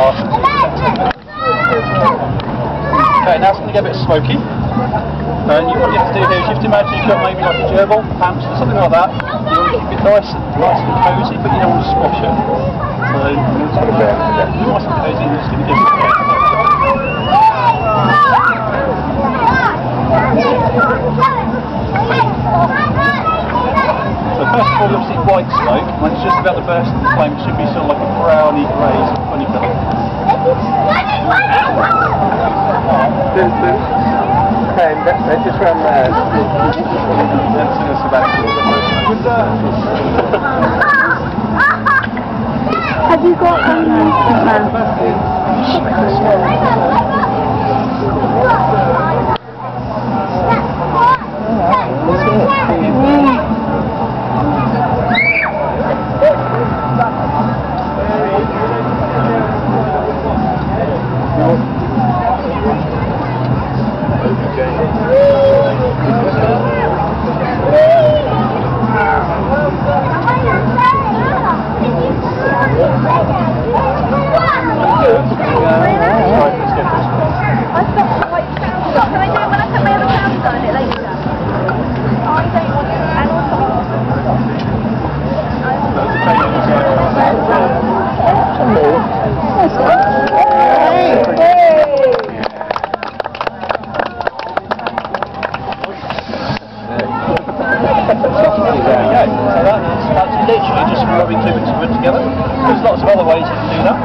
off. Okay, now it's going to get a bit smoky. And you, what you have to do here is you have to imagine you've got maybe like a gerbil, hamster, something like that. You want to keep it nice and, nice and cosy, but you don't want to squash it. So, nice and cosy, and just going to give it So first of all, you'll see white smoke, and it's just about to burst the flame. It should be sort of like a browny grey The pen, that, just. Good, uh, Have you got um, uh, Okay, so that is, that's literally just rubbing two bits of wood together. There's lots of other ways you can do that.